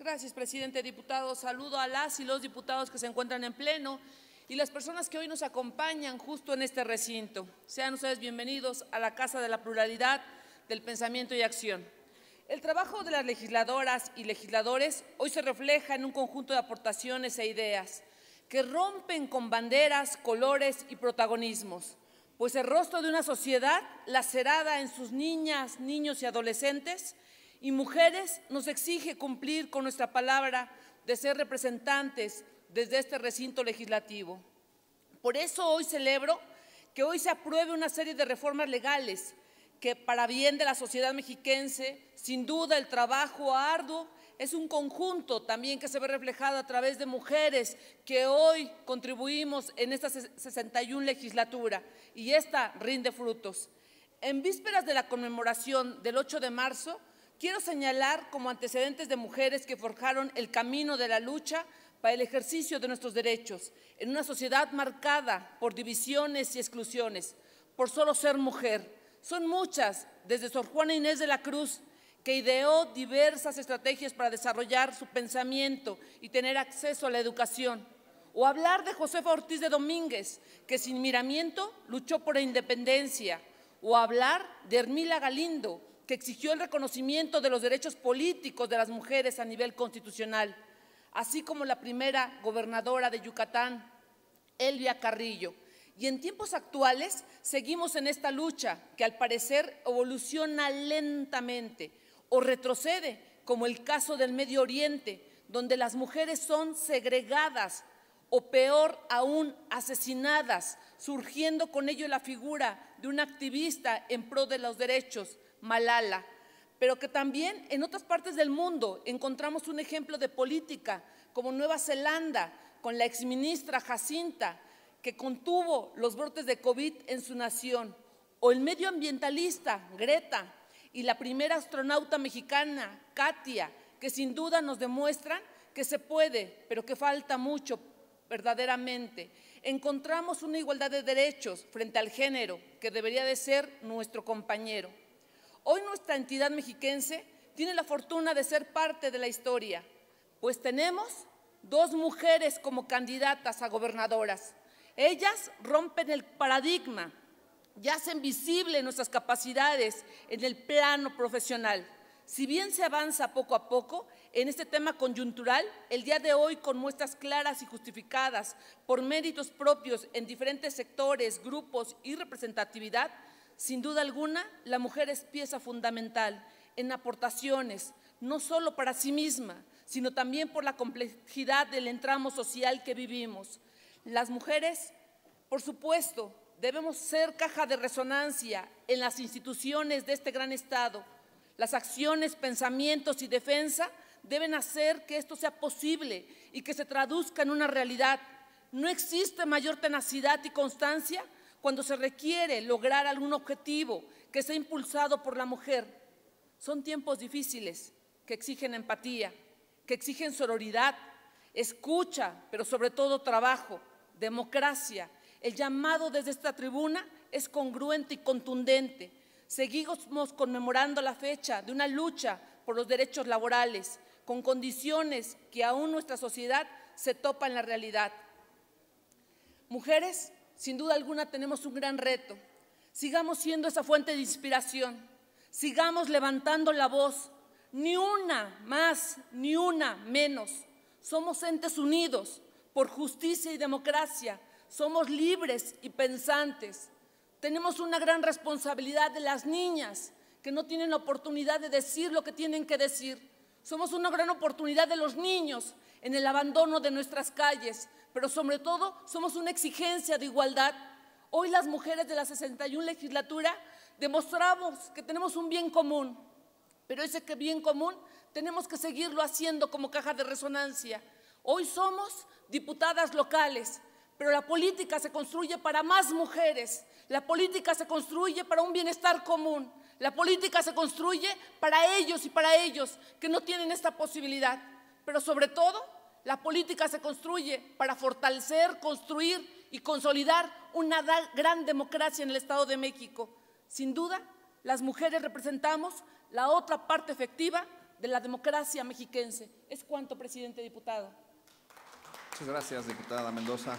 Gracias, presidente. Diputados, saludo a las y los diputados que se encuentran en pleno y las personas que hoy nos acompañan justo en este recinto. Sean ustedes bienvenidos a la Casa de la Pluralidad del Pensamiento y Acción. El trabajo de las legisladoras y legisladores hoy se refleja en un conjunto de aportaciones e ideas que rompen con banderas, colores y protagonismos, pues el rostro de una sociedad lacerada en sus niñas, niños y adolescentes y mujeres nos exige cumplir con nuestra palabra de ser representantes desde este recinto legislativo. Por eso hoy celebro que hoy se apruebe una serie de reformas legales que para bien de la sociedad mexiquense, sin duda el trabajo arduo es un conjunto también que se ve reflejado a través de mujeres que hoy contribuimos en esta 61 legislatura y esta rinde frutos. En vísperas de la conmemoración del 8 de marzo, quiero señalar como antecedentes de mujeres que forjaron el camino de la lucha para el ejercicio de nuestros derechos en una sociedad marcada por divisiones y exclusiones, por solo ser mujer. Son muchas, desde Sor Juana Inés de la Cruz, que ideó diversas estrategias para desarrollar su pensamiento y tener acceso a la educación. O hablar de Josefa Ortiz de Domínguez, que sin miramiento luchó por la independencia. O hablar de Hermila Galindo, que exigió el reconocimiento de los derechos políticos de las mujeres a nivel constitucional, así como la primera gobernadora de Yucatán, Elvia Carrillo. Y en tiempos actuales seguimos en esta lucha que al parecer evoluciona lentamente, o retrocede, como el caso del Medio Oriente, donde las mujeres son segregadas o peor aún asesinadas, surgiendo con ello la figura de una activista en pro de los derechos, Malala, pero que también en otras partes del mundo encontramos un ejemplo de política, como Nueva Zelanda, con la exministra Jacinta, que contuvo los brotes de COVID en su nación, o el medioambientalista Greta, y la primera astronauta mexicana, Katia, que sin duda nos demuestran que se puede, pero que falta mucho verdaderamente. Encontramos una igualdad de derechos frente al género que debería de ser nuestro compañero. Hoy nuestra entidad mexiquense tiene la fortuna de ser parte de la historia, pues tenemos dos mujeres como candidatas a gobernadoras. Ellas rompen el paradigma ya hacen visible nuestras capacidades en el plano profesional. Si bien se avanza poco a poco en este tema coyuntural, el día de hoy con muestras claras y justificadas por méritos propios en diferentes sectores, grupos y representatividad, sin duda alguna, la mujer es pieza fundamental en aportaciones, no solo para sí misma, sino también por la complejidad del entramo social que vivimos. Las mujeres, por supuesto, Debemos ser caja de resonancia en las instituciones de este gran Estado. Las acciones, pensamientos y defensa deben hacer que esto sea posible y que se traduzca en una realidad. No existe mayor tenacidad y constancia cuando se requiere lograr algún objetivo que sea impulsado por la mujer. Son tiempos difíciles que exigen empatía, que exigen sororidad, escucha, pero sobre todo trabajo, democracia, el llamado desde esta tribuna es congruente y contundente. Seguimos conmemorando la fecha de una lucha por los derechos laborales, con condiciones que aún nuestra sociedad se topa en la realidad. Mujeres, sin duda alguna tenemos un gran reto. Sigamos siendo esa fuente de inspiración. Sigamos levantando la voz. Ni una más, ni una menos. Somos entes unidos por justicia y democracia somos libres y pensantes. Tenemos una gran responsabilidad de las niñas que no tienen la oportunidad de decir lo que tienen que decir. Somos una gran oportunidad de los niños en el abandono de nuestras calles, pero sobre todo somos una exigencia de igualdad. Hoy las mujeres de la 61 legislatura demostramos que tenemos un bien común, pero ese bien común tenemos que seguirlo haciendo como caja de resonancia. Hoy somos diputadas locales, pero la política se construye para más mujeres, la política se construye para un bienestar común, la política se construye para ellos y para ellos que no tienen esta posibilidad, pero sobre todo la política se construye para fortalecer, construir y consolidar una gran democracia en el Estado de México. Sin duda, las mujeres representamos la otra parte efectiva de la democracia mexiquense. ¿Es cuánto, presidente diputado? Muchas gracias, diputada Mendoza.